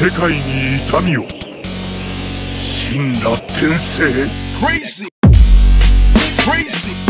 世界に痛みを神羅転生 Crazy! Crazy!